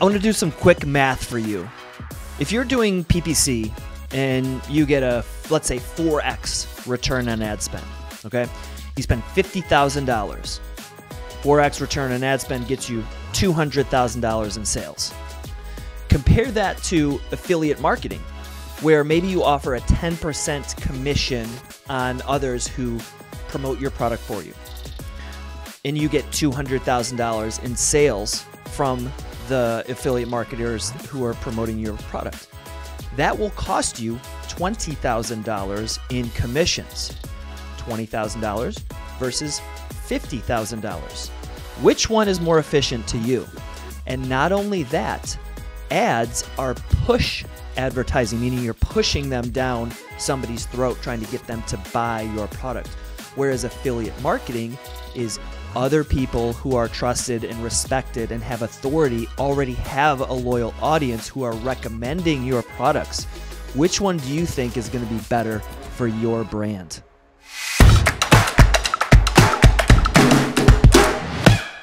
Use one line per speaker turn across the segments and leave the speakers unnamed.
I want to do some quick math for you. If you're doing PPC and you get a, let's say, 4x return on ad spend, okay? You spend $50,000. 4x return on ad spend gets you $200,000 in sales. Compare that to affiliate marketing, where maybe you offer a 10% commission on others who promote your product for you. And you get $200,000 in sales from the affiliate marketers who are promoting your product. That will cost you $20,000 in commissions. $20,000 versus $50,000. Which one is more efficient to you? And not only that, ads are push advertising, meaning you're pushing them down somebody's throat trying to get them to buy your product. Whereas affiliate marketing is other people who are trusted and respected and have authority already have a loyal audience who are recommending your products. Which one do you think is going to be better for your brand?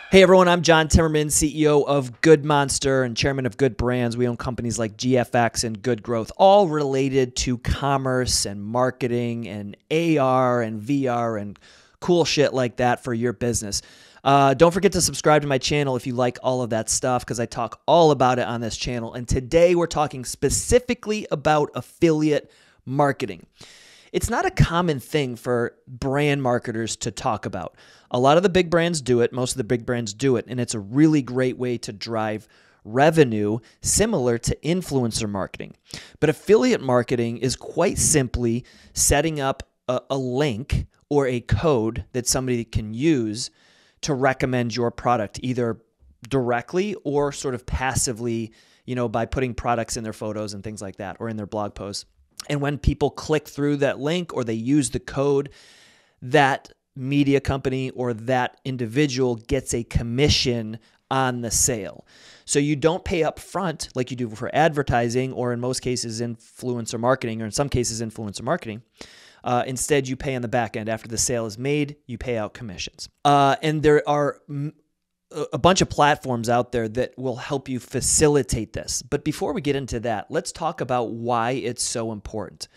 Hey everyone, I'm John Timmerman, CEO of Good Monster and chairman of Good Brands. We own companies like GFX and Good Growth, all related to commerce and marketing and AR and VR and cool shit like that for your business. Uh, don't forget to subscribe to my channel if you like all of that stuff because I talk all about it on this channel. And today we're talking specifically about affiliate marketing. It's not a common thing for brand marketers to talk about. A lot of the big brands do it, most of the big brands do it, and it's a really great way to drive revenue similar to influencer marketing. But affiliate marketing is quite simply setting up a, a link or a code that somebody can use to recommend your product either directly or sort of passively, you know, by putting products in their photos and things like that or in their blog posts. And when people click through that link or they use the code, that media company or that individual gets a commission on the sale. So you don't pay up front like you do for advertising or in most cases influencer marketing or in some cases influencer marketing. Uh, instead, you pay on the back end. After the sale is made, you pay out commissions. Uh, and there are a bunch of platforms out there that will help you facilitate this. But before we get into that, let's talk about why it's so important.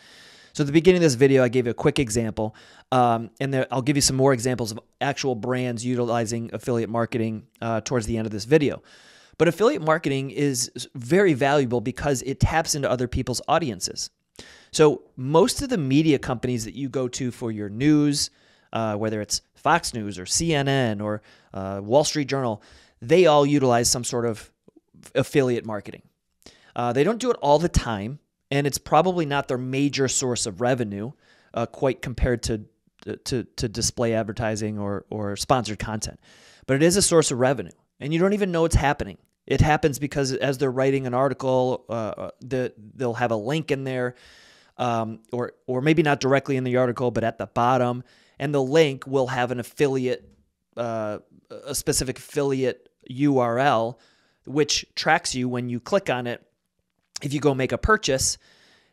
So, at the beginning of this video, I gave you a quick example, um, and there, I'll give you some more examples of actual brands utilizing affiliate marketing uh, towards the end of this video. But affiliate marketing is very valuable because it taps into other people's audiences. So, most of the media companies that you go to for your news, uh, whether it's Fox News or CNN or uh, Wall Street Journal, they all utilize some sort of affiliate marketing. Uh, they don't do it all the time, and it's probably not their major source of revenue, uh, quite compared to, to to display advertising or or sponsored content. But it is a source of revenue, and you don't even know it's happening. It happens because as they're writing an article, uh, uh, the, they'll have a link in there, um, or or maybe not directly in the article, but at the bottom, and the link will have an affiliate, uh, a specific affiliate URL, which tracks you when you click on it. If you go make a purchase,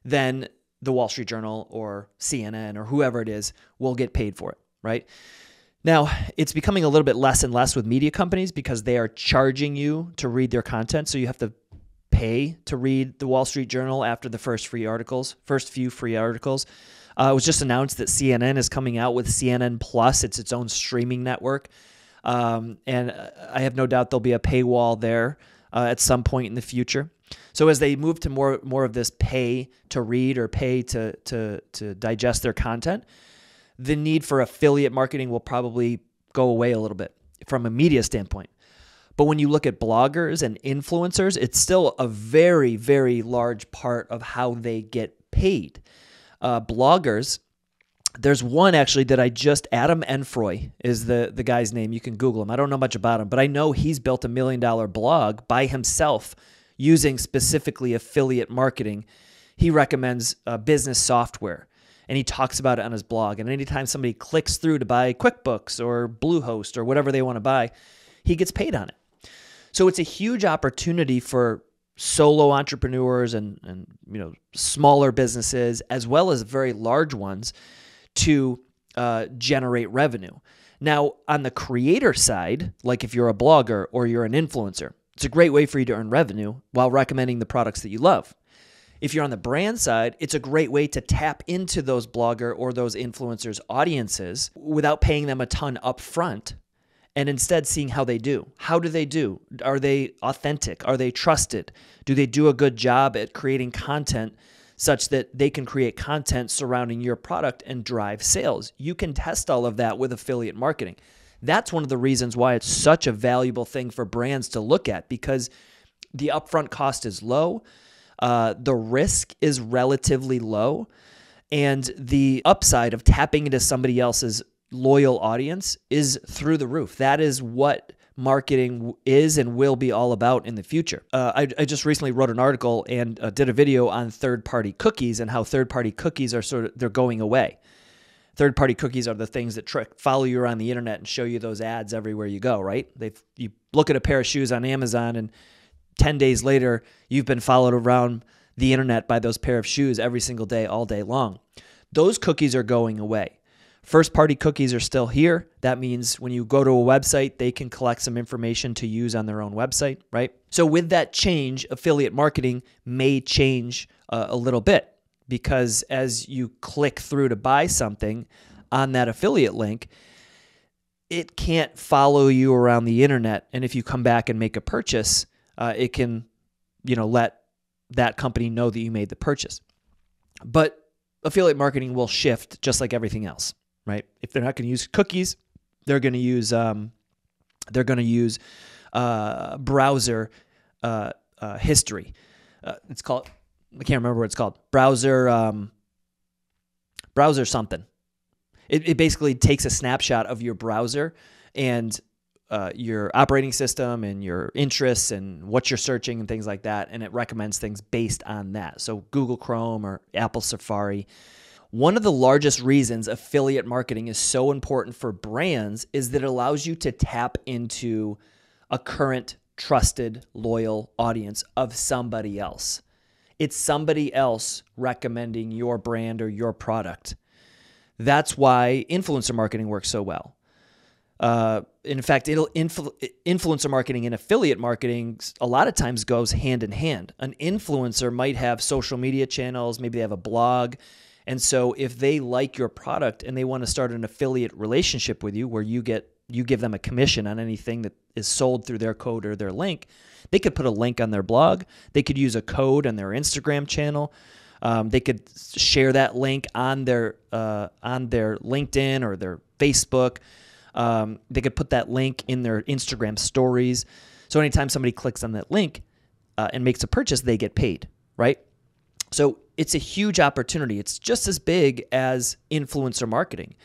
then the Wall Street Journal or CNN or whoever it is will get paid for it, right? Now, it's becoming a little bit less and less with media companies because they are charging you to read their content. So you have to pay to read the Wall Street Journal after the first free articles, first few free articles. Uh, it was just announced that CNN is coming out with CNN Plus. It's its own streaming network. Um, and I have no doubt there'll be a paywall there uh, at some point in the future. So as they move to more more of this pay to read or pay to to to digest their content, the need for affiliate marketing will probably go away a little bit from a media standpoint. But when you look at bloggers and influencers, it's still a very, very large part of how they get paid uh, bloggers. There's one actually that I just Adam Enfroy is the the guy's name. You can Google him. I don't know much about him, but I know he's built a million dollar blog by himself using specifically affiliate marketing. He recommends uh, business software and he talks about it on his blog. And anytime somebody clicks through to buy QuickBooks or Bluehost or whatever they want to buy, he gets paid on it. So it's a huge opportunity for solo entrepreneurs and, and you know smaller businesses as well as very large ones to uh, generate revenue. Now, on the creator side, like if you're a blogger or you're an influencer, It's a great way for you to earn revenue while recommending the products that you love. If you're on the brand side, it's a great way to tap into those blogger or those influencers' audiences without paying them a ton up front and instead seeing how they do. How do they do? Are they authentic? Are they trusted? Do they do a good job at creating content such that they can create content surrounding your product and drive sales? You can test all of that with affiliate marketing. That's one of the reasons why it's such a valuable thing for brands to look at because the upfront cost is low uh, the risk is relatively low, and the upside of tapping into somebody else's loyal audience is through the roof. That is what marketing is and will be all about in the future. Uh, I, I, just recently wrote an article and uh, did a video on third-party cookies and how third-party cookies are sort of they're going away. Third-party cookies are the things that trick, follow you around the internet and show you those ads everywhere you go. Right? They you look at a pair of shoes on Amazon and 10 days later, you've been followed around the internet by those pair of shoes every single day, all day long. Those cookies are going away. First party cookies are still here. That means when you go to a website, they can collect some information to use on their own website, right? So, with that change, affiliate marketing may change uh, a little bit because as you click through to buy something on that affiliate link, it can't follow you around the internet. And if you come back and make a purchase, uh, it can, you know, let that company know that you made the purchase. But affiliate marketing will shift just like everything else, right? If they're not going to use cookies, they're going to use um, they're going to use uh, browser uh, uh, history. Uh, it's called I can't remember what it's called. Browser um, browser something. It, it basically takes a snapshot of your browser and uh, your operating system and your interests and what you're searching and things like that. And it recommends things based on that. So, Google Chrome or Apple Safari. One of the largest reasons affiliate marketing is so important for brands is that it allows you to tap into a current, trusted, loyal audience of somebody else. It's somebody else recommending your brand or your product. That's why influencer marketing works so well uh, in fact, it'll influ- influencer marketing and affiliate marketing a lot of times goes hand in hand. An influencer might have social media channels, maybe they have a blog. And so if they like your product and they want to start an affiliate relationship with you where you get you give them a commission on anything that is sold through their code or their link, they could put a link on their blog. They could use a code on their Instagram channel. Um, they could share that link on their uh, on their LinkedIn or their Facebook. Um, they could put that link in their Instagram stories. So anytime somebody clicks on that link uh, and makes a purchase, they get paid, right? So it's a huge opportunity. It's just as big as influencer marketing.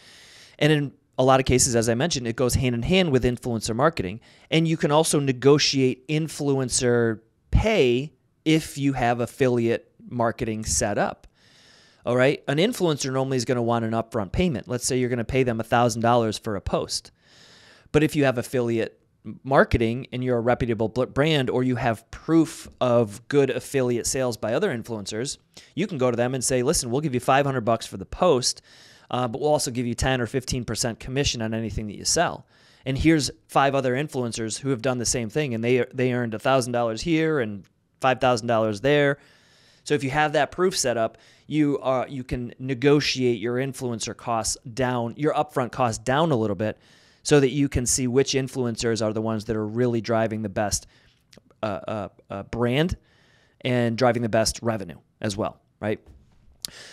And in a lot of cases, as I mentioned, it goes hand in hand with influencer marketing. And you can also negotiate influencer pay if you have affiliate marketing set up. All right. An influencer normally is going to want an upfront payment. Let's say you're going to pay them $1,000 for a post. But if you have affiliate marketing and you're a reputable brand or you have proof of good affiliate sales by other influencers, you can go to them and say, listen, we'll give you 500 bucks for the post, uh, but we'll also give you 10 or 15% commission on anything that you sell. And here's five other influencers who have done the same thing and they, they earned $1,000 here and $5,000 there. So if you have that proof set up, you are you can negotiate your influencer costs down, your upfront costs down a little bit, so that you can see which influencers are the ones that are really driving the best uh, uh, uh, brand and driving the best revenue as well, right?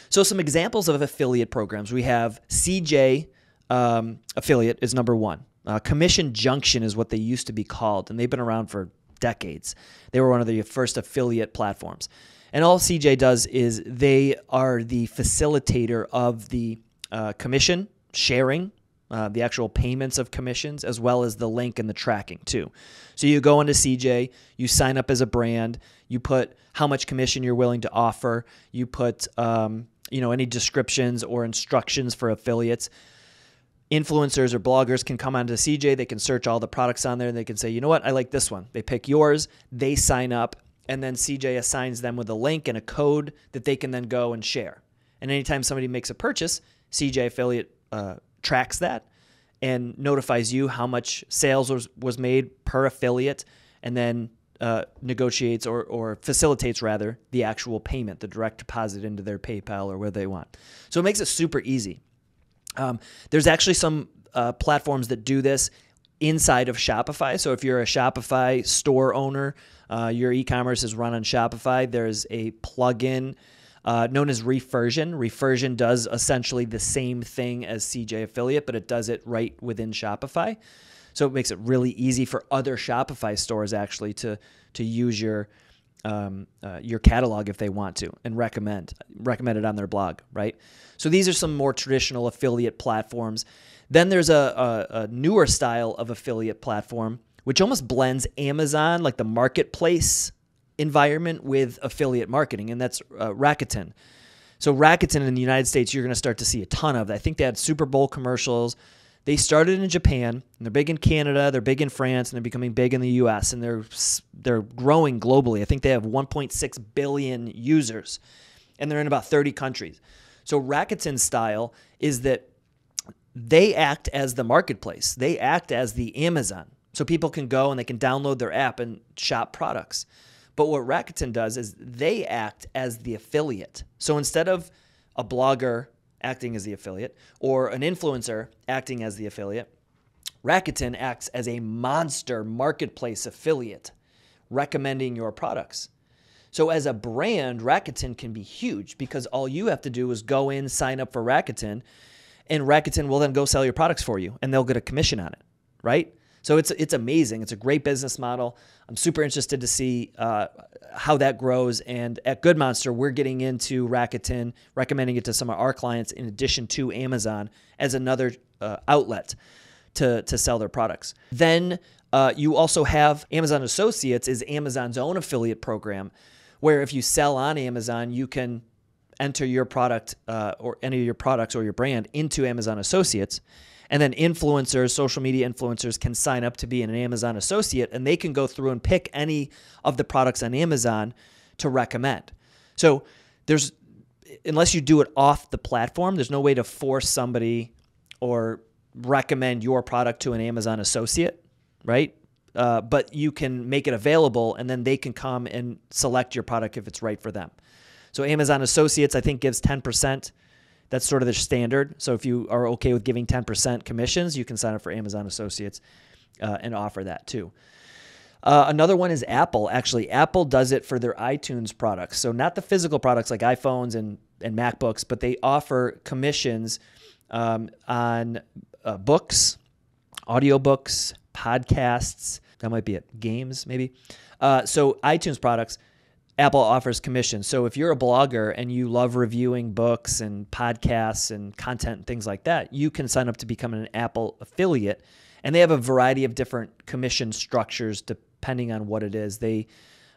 So some examples of affiliate programs we have CJ um, affiliate is number one. Uh, Commission Junction is what they used to be called, and they've been around for decades. They were one of the first affiliate platforms. And all CJ does is they are the facilitator of the uh, commission sharing, uh, the actual payments of commissions, as well as the link and the tracking too. So you go into CJ, you sign up as a brand, you put how much commission you're willing to offer, you put um, you know any descriptions or instructions for affiliates. Influencers or bloggers can come onto CJ, they can search all the products on there, and they can say, you know what, I like this one. They pick yours, they sign up, and then CJ assigns them with a link and a code that they can then go and share. And anytime somebody makes a purchase, CJ affiliate uh, tracks that and notifies you how much sales was, was made per affiliate, and then uh, negotiates or, or facilitates rather the actual payment, the direct deposit into their PayPal or where they want. So it makes it super easy. Um, there's actually some uh, platforms that do this inside of Shopify. So if you're a Shopify store owner, uh, your e-commerce is run on Shopify. There's a plugin uh, known as Refersion. Refersion does essentially the same thing as CJ Affiliate, but it does it right within Shopify. So it makes it really easy for other Shopify stores actually to to use your um, uh, your catalog if they want to and recommend recommend it on their blog, right? So these are some more traditional affiliate platforms. Then there's a, a, a newer style of affiliate platform which almost blends Amazon, like the marketplace environment, with affiliate marketing, and that's uh, Rakuten. So Rakuten in the United States, you're going to start to see a ton of. I think they had Super Bowl commercials. They started in Japan, and they're big in Canada, they're big in France, and they're becoming big in the U.S. and they're they're growing globally. I think they have 1.6 billion users, and they're in about 30 countries. So Rakuten style is that they act as the marketplace. They act as the Amazon. So people can go and they can download their app and shop products. But what Rakuten does is they act as the affiliate. So instead of a blogger acting as the affiliate, or an influencer acting as the affiliate. Rakuten acts as a monster marketplace affiliate, recommending your products. So, as a brand, Rakuten can be huge because all you have to do is go in, sign up for Rakuten, and Rakuten will then go sell your products for you and they'll get a commission on it, right? So it's it's amazing. It's a great business model. I'm super interested to see uh, how that grows. And at Good Monster, we're getting into Rakuten, recommending it to some of our clients in addition to Amazon as another uh, outlet to to sell their products. Then uh, you also have Amazon Associates is Amazon's own affiliate program, where if you sell on Amazon, you can enter your product uh, or any of your products or your brand into Amazon Associates and then influencers, social media influencers can sign up to be an Amazon associate and they can go through and pick any of the products on Amazon to recommend. So there's, unless you do it off the platform, there's no way to force somebody or recommend your product to an Amazon associate, right? Uh, but you can make it available and then they can come and select your product if it's right for them. So Amazon Associates, I think, gives 10% that's sort of the standard. So if you are okay with giving 10% commissions, you can sign up for Amazon Associates uh, and offer that too. Uh, another one is Apple. Actually, Apple does it for their iTunes products. So not the physical products like iPhones and, and MacBooks, but they offer commissions um, on uh, books, audiobooks, podcasts. That might be it. Games, maybe. Uh, so iTunes products Apple offers commission. So if you're a blogger and you love reviewing books and podcasts and content and things like that, you can sign up to become an Apple affiliate. And they have a variety of different commission structures depending on what it is. They,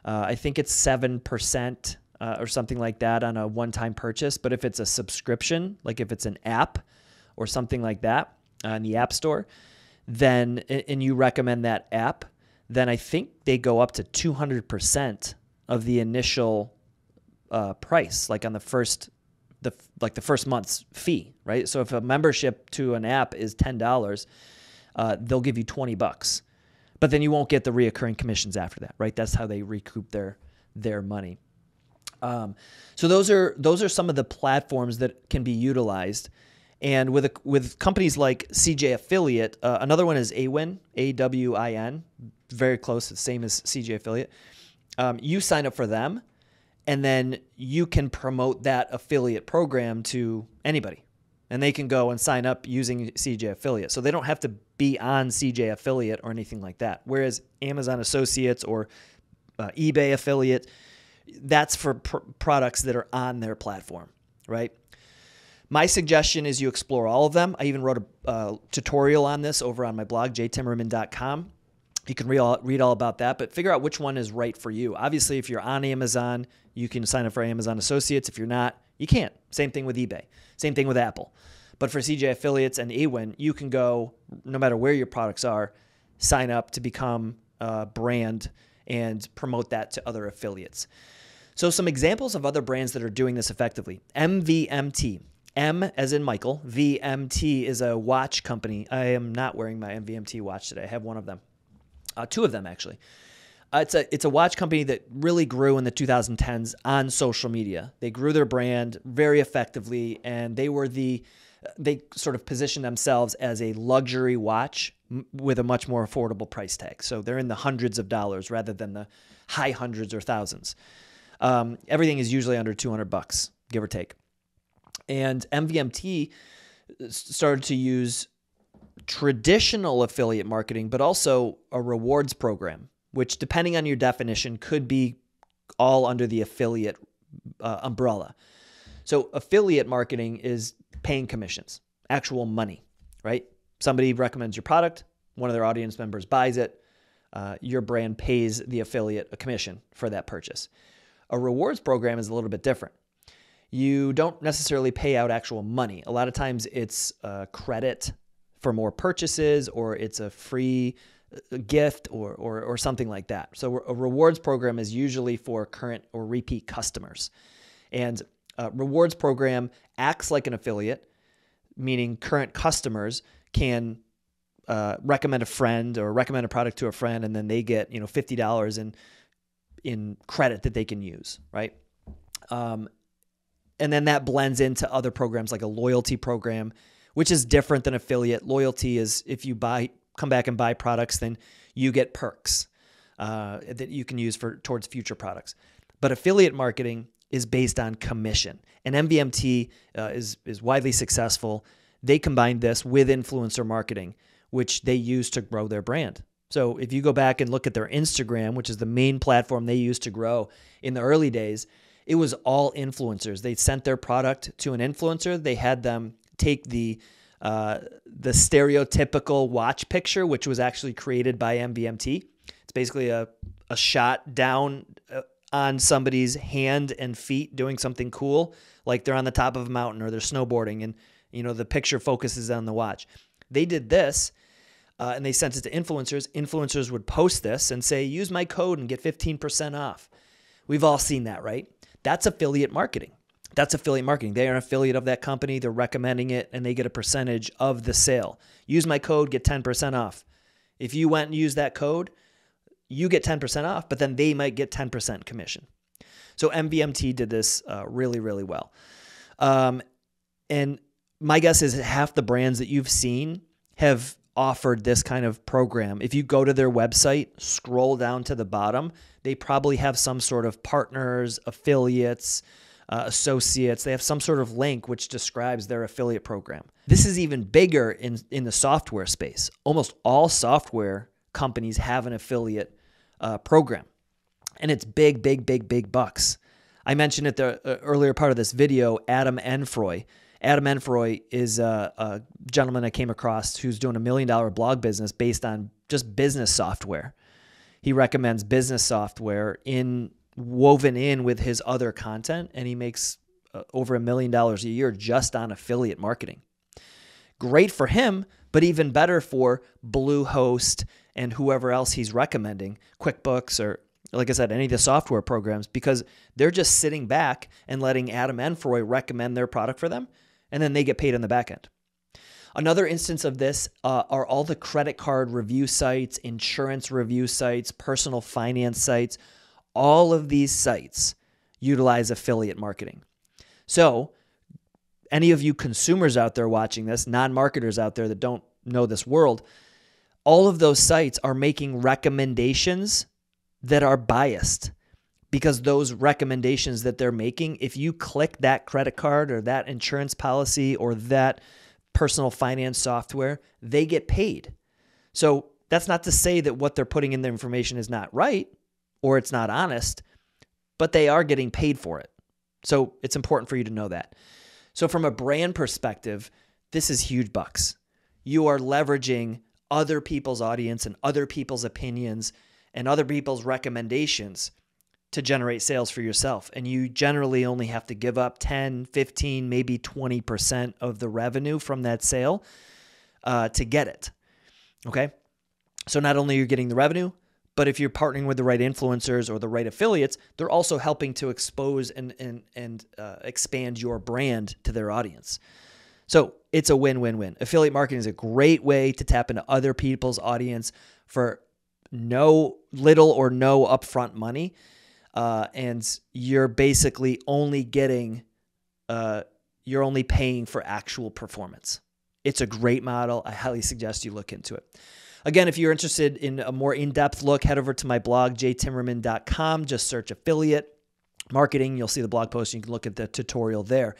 uh, I think it's seven percent uh, or something like that on a one-time purchase. But if it's a subscription, like if it's an app or something like that uh, in the App Store, then and you recommend that app, then I think they go up to two hundred percent of the initial uh, price, like on the first the like the first month's fee, right? So if a membership to an app is ten dollars, uh, they'll give you twenty bucks, but then you won't get the reoccurring commissions after that, right? That's how they recoup their their money. Um, so those are those are some of the platforms that can be utilized. And with a, with companies like CJ Affiliate, uh, another one is Awin, A W I N, very close, the same as CJ Affiliate um, you sign up for them, and then you can promote that affiliate program to anybody. And they can go and sign up using CJ Affiliate. So they don't have to be on CJ Affiliate or anything like that. Whereas Amazon Associates or uh, eBay Affiliate, that's for pr- products that are on their platform, right? My suggestion is you explore all of them. I even wrote a uh, tutorial on this over on my blog, jtimmerman.com you can read all, read all about that, but figure out which one is right for you. Obviously, if you're on Amazon, you can sign up for Amazon Associates. If you're not, you can't. Same thing with eBay. Same thing with Apple. But for CJ Affiliates and Awin, you can go no matter where your products are, sign up to become a brand and promote that to other affiliates. So, some examples of other brands that are doing this effectively MVMT. M as in Michael, VMT is a watch company. I am not wearing my MVMT watch today. I have one of them uh, two of them actually. Uh, it's a it's a watch company that really grew in the 2010s on social media. They grew their brand very effectively, and they were the they sort of positioned themselves as a luxury watch with a much more affordable price tag. So they're in the hundreds of dollars rather than the high hundreds or thousands. Um, everything is usually under 200 bucks, give or take. And MVMT started to use traditional affiliate marketing, but also a rewards program, which, depending on your definition, could be all under the affiliate uh, umbrella. So, affiliate marketing is paying commissions, actual money, right? Somebody recommends your product, one of their audience members buys it, uh, your brand pays the affiliate a commission for that purchase. A rewards program is a little bit different. You don't necessarily pay out actual money. A lot of times it's a credit for more purchases or it's a free uh, gift or, or, or something like that. So a rewards program is usually for current or repeat customers. And a rewards program acts like an affiliate, meaning current customers can uh, recommend a friend or recommend a product to a friend, and then they get you know fifty dollars in in credit that they can use, right? Um, and then that blends into other programs like a loyalty program, which is different than affiliate. Loyalty is if you buy, come back and buy products, then you get perks uh, that you can use for towards future products. But affiliate marketing is based on commission, and MVMT uh, is is widely successful. They combined this with influencer marketing which they use to grow their brand. So if you go back and look at their Instagram, which is the main platform they used to grow in the early days, it was all influencers. They sent their product to an influencer. They had them take the uh, the stereotypical watch picture, which was actually created by MVMT. It's basically a a shot down uh, on somebody's hand and feet doing something cool, like they're on the top of a mountain or they're snowboarding, and you know the picture focuses on the watch. They did this uh, and they sent it to influencers. Influencers would post this and say, use my code and get 15% off. We've all seen that, right? That's affiliate marketing. That's affiliate marketing. They are an affiliate of that company. They're recommending it and they get a percentage of the sale. Use my code, get 10% off. If you went and used that code, you get 10% off, but then they might get 10% commission. So MVMT did this uh, really, really well. Um, and my guess is half the brands that you've seen have offered this kind of program. If you go to their website, scroll down to the bottom, they probably have some sort of partners, affiliates, uh, associates. They have some sort of link which describes their affiliate program. This is even bigger in, in the software space. Almost all software companies have an affiliate uh, program, and it's big, big, big, big bucks. I mentioned at the uh, earlier part of this video, Adam Enfroy Adam Enfroy is a, a gentleman I came across who's doing a million dollar blog business based on just business software. He recommends business software in woven in with his other content, and he makes uh, over a million dollars a year just on affiliate marketing. Great for him, but even better for Bluehost and whoever else he's recommending, QuickBooks or like I said, any of the software programs, because they're just sitting back and letting Adam Enfroy recommend their product for them and then they get paid on the back end. Another instance of this uh, are all the credit card review sites, insurance review sites, personal finance sites. All of these sites utilize affiliate marketing. So, any of you consumers out there watching this, non marketers out there that don't know this world, all of those sites are making recommendations that are biased because those recommendations that they're making, if you click that credit card or that insurance policy or that personal finance software, they get paid. So that's not to say that what they're putting in their information is not right or it's not honest, but they are getting paid for it. So it's important for you to know that. So, from a brand perspective, this is huge bucks. You are leveraging other people's audience and other people's opinions and other people's recommendations to generate sales for yourself. And you generally only have to give up 10, 15, maybe 20% of the revenue from that sale uh, to get it. Okay. So not only are you're getting the revenue, but if you're partnering with the right influencers or the right affiliates, they're also helping to expose and and and uh, expand your brand to their audience. So it's a win-win-win. Affiliate marketing is a great way to tap into other people's audience for no little or no upfront money, uh, and you're basically only getting, uh, you're only paying for actual performance. It's a great model. I highly suggest you look into it. Again, if you're interested in a more in depth look, head over to my blog, jtimmerman.com. Just search affiliate marketing. You'll see the blog post. You can look at the tutorial there.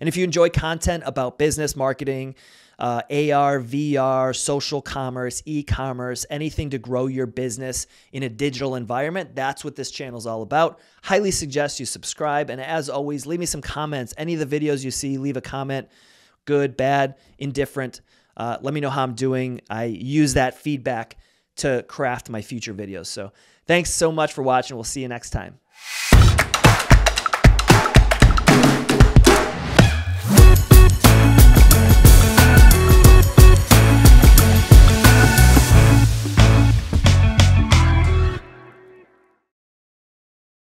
And if you enjoy content about business marketing, uh, AR, VR, social commerce, e commerce, anything to grow your business in a digital environment, that's what this channel is all about. Highly suggest you subscribe. And as always, leave me some comments. Any of the videos you see, leave a comment good, bad, indifferent. Uh, let me know how I'm doing. I use that feedback to craft my future videos. So thanks so much for watching. We'll see you next time.